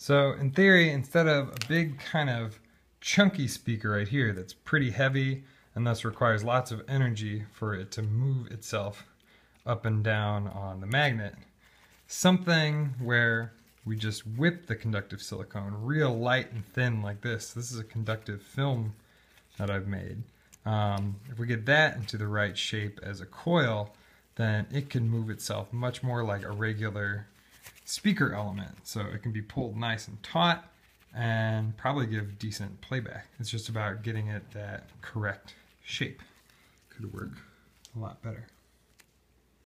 So in theory, instead of a big kind of chunky speaker right here that's pretty heavy and thus requires lots of energy for it to move itself up and down on the magnet, something where we just whip the conductive silicone real light and thin like this. This is a conductive film that I've made. Um, if we get that into the right shape as a coil, then it can move itself much more like a regular speaker element. So it can be pulled nice and taut and probably give decent playback. It's just about getting it that correct shape. Could work a lot better.